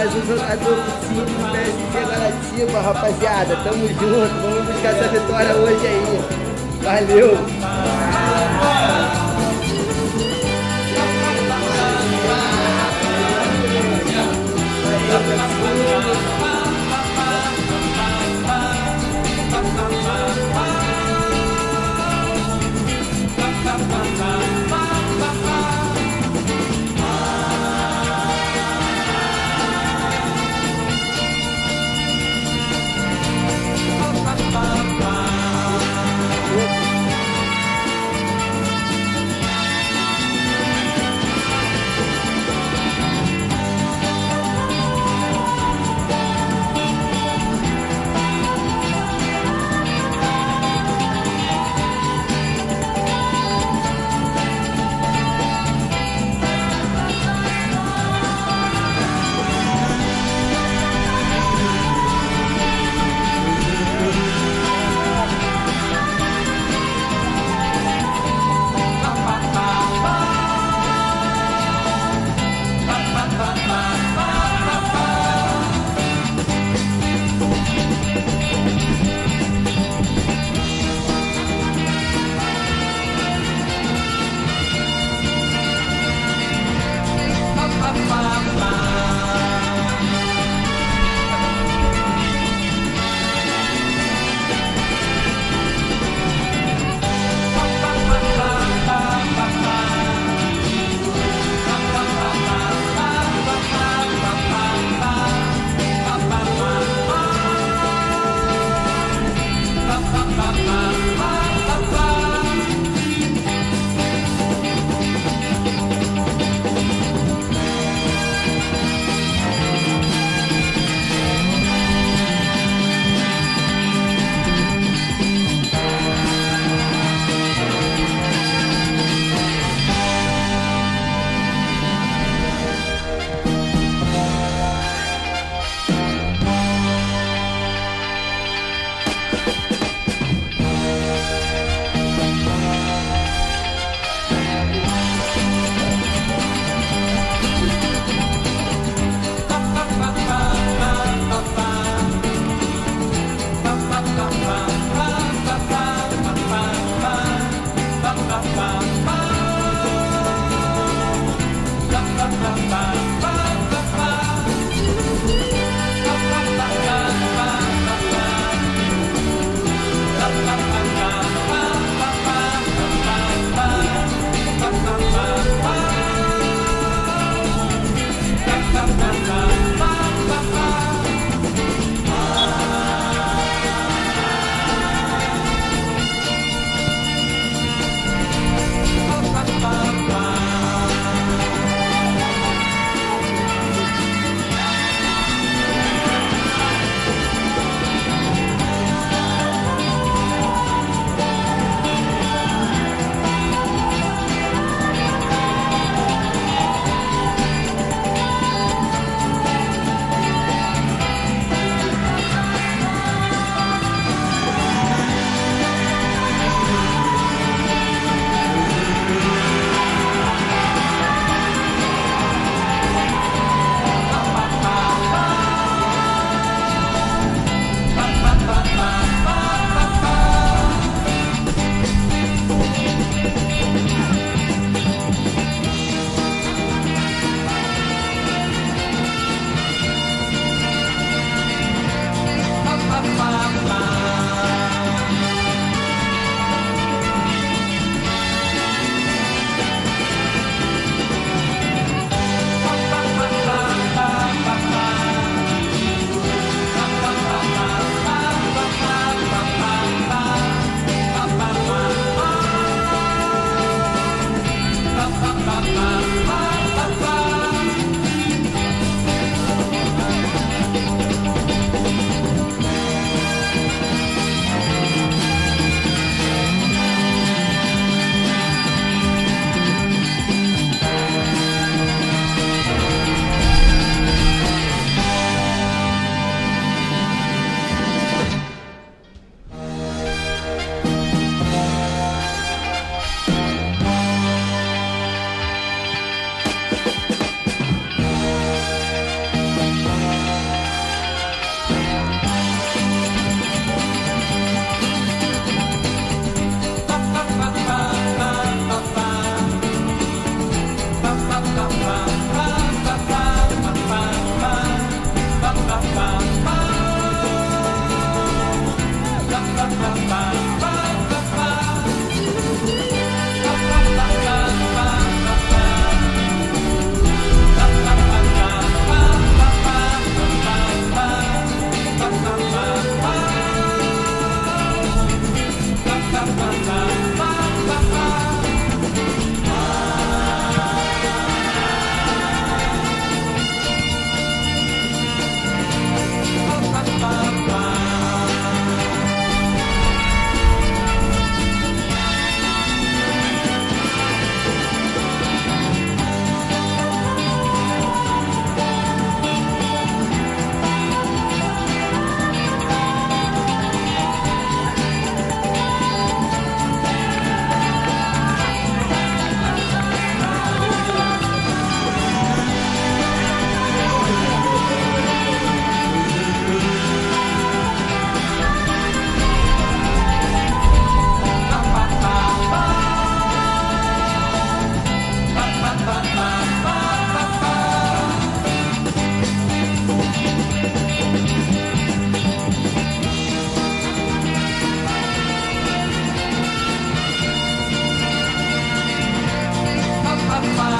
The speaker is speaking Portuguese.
mais um jogador do time do PSG Guaratiba, rapaziada. Tamo junto, vamos buscar essa vitória hoje aí. Valeu! la paz. my mind.